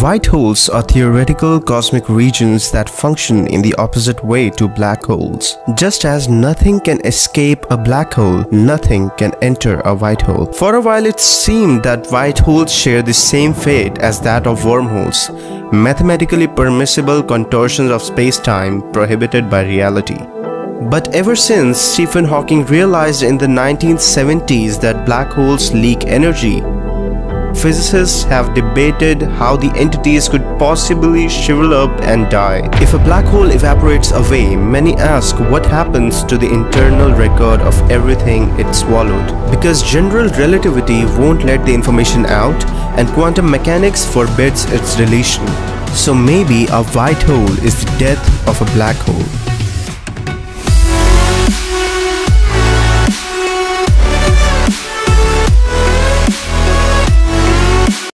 White holes are theoretical cosmic regions that function in the opposite way to black holes. Just as nothing can escape a black hole, nothing can enter a white hole. For a while it seemed that white holes share the same fate as that of wormholes, mathematically permissible contortions of space-time prohibited by reality. But ever since Stephen Hawking realized in the 1970s that black holes leak energy, physicists have debated how the entities could possibly shrivel up and die. If a black hole evaporates away, many ask what happens to the internal record of everything it swallowed. Because general relativity won't let the information out and quantum mechanics forbids its deletion. So maybe a white hole is the death of a black hole.